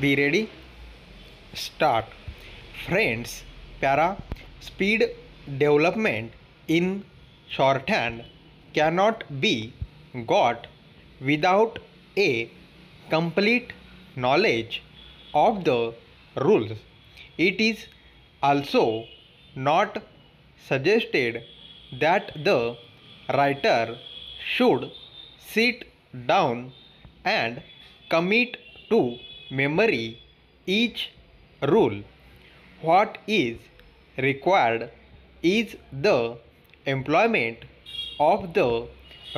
be ready. Start. Friends para speed development in shorthand cannot be got without a complete knowledge of the rules. It is also not suggested that the writer should sit down and commit to memory each rule. What is required is the employment of the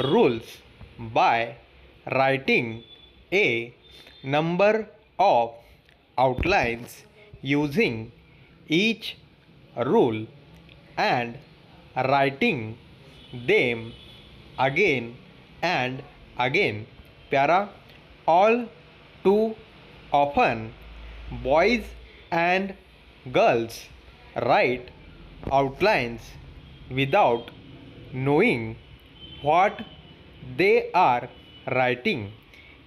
rules by writing a number of outlines using each rule and writing them again and again. Para all too often boys and girls write outlines without knowing what they are writing.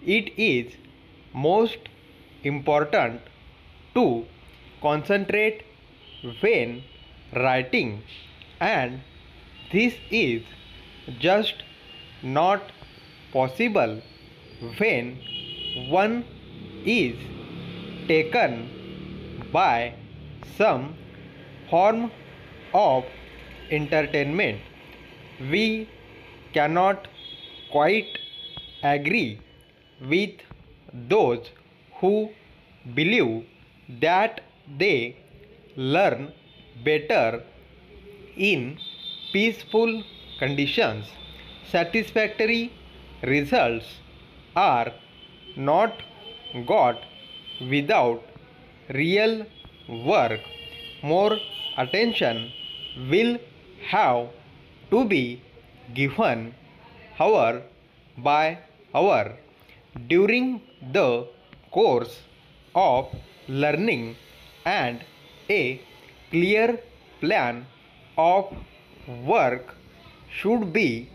It is most important to concentrate when writing and this is just not possible when one is taken by some form of entertainment. We cannot quite agree with those who believe that they learn better in peaceful conditions. Satisfactory results are not got without real work. More attention will have to be given hour by hour during the course of learning and a clear plan of work should be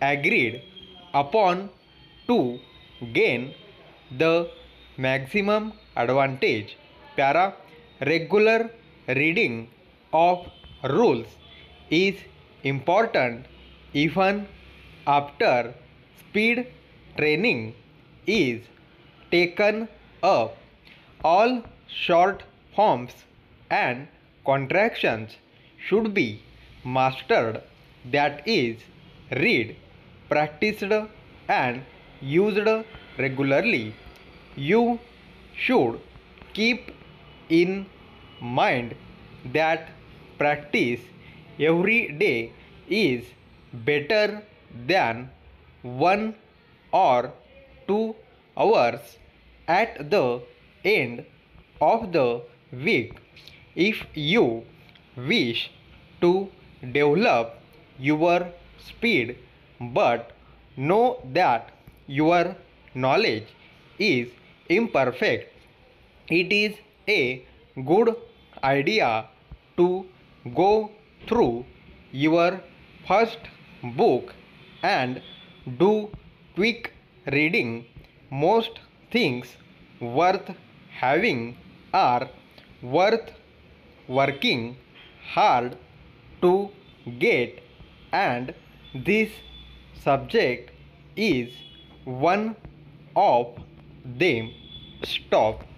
agreed upon to gain the maximum advantage. Para regular reading of rules is important even after speed training is taken up. All short forms and contractions should be mastered, that is, read, practiced, and used regularly. You should keep in mind that practice every day is better than one or two hours at the end of the week. If you wish to develop your speed but know that your knowledge is imperfect, it is a good idea to go through your first book and do quick reading. Most things worth having are worth working hard to get, and this subject is one of them. Stop.